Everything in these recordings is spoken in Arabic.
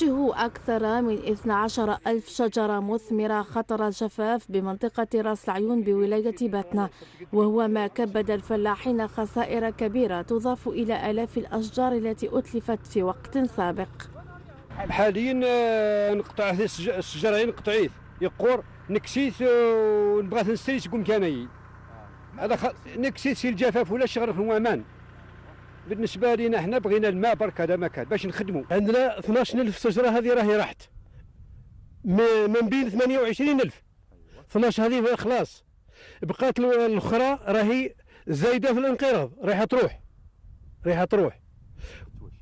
تواجه أكثر من 12 ألف شجرة مثمرة خطر الجفاف بمنطقة راس العيون بولاية باتنا وهو ما كبد الفلاحين خسائر كبيرة تضاف إلى آلاف الأشجار التي أتلفت في وقت سابق حاليا آه، نقطع الشجرة نقطعيه يقور نكسيت ونبغى نستري تقوم كاني هذا. نكسيت في الجفاف ولا شغل في الوامان بالنسبة لنا إحنا بغينا الماء برك هذا ما كان باش نخدموا عندنا 12000 شجره هذه راهي راحت. من بين 28000 12 هذه خلاص. بقات الأخرى راهي زايدة في الانقراض رايحة تروح. رايحة تروح.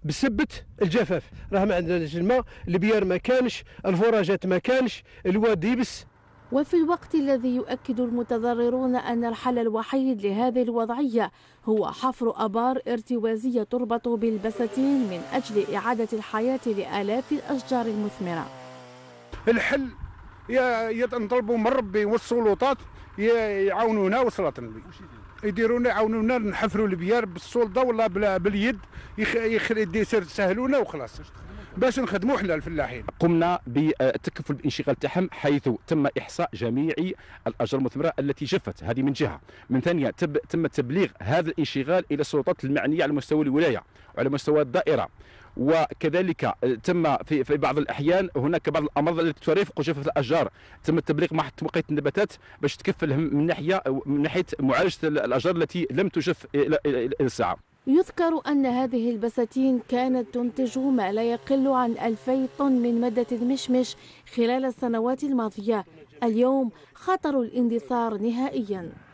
بسبة الجفاف. راه ما عندناش الماء البيار ما كانش الفراجات ما كانش الواد يبس. وفي الوقت الذي يؤكد المتضررون أن الحل الوحيد لهذه الوضعية هو حفر أبار ارتوازية تربط بالبساتين من أجل إعادة الحياة لآلاف الأشجار المثمرة. الحل نطلبوا من ربي والسلطات يعاونونا وصلات النبي يديرونا يعاونونا نحفروا البيار بالسلطة ولا باليد يسهلونا وخلاص. باش نخدموا حنا الفلاحين. قمنا بالتكفل بالانشغال تاعهم حيث تم إحصاء جميع الأشجار المثمرة التي جفت هذه من جهة. من ثانية تب تم تبليغ هذا الانشغال إلى السلطات المعنية على مستوى الولاية وعلى مستوى الدائرة. وكذلك تم في في بعض الأحيان هناك بعض الأمراض التي ترافق جفاف الأشجار. تم التبليغ مع وقايه النباتات باش تكفلهم من ناحية من ناحية معالجة الأشجار التي لم تجف إلى الساعة. يذكر أن هذه البساتين كانت تنتج ما لا يقل عن 2000 طن من مادة المشمش خلال السنوات الماضية. اليوم خطر الاندثار نهائياً.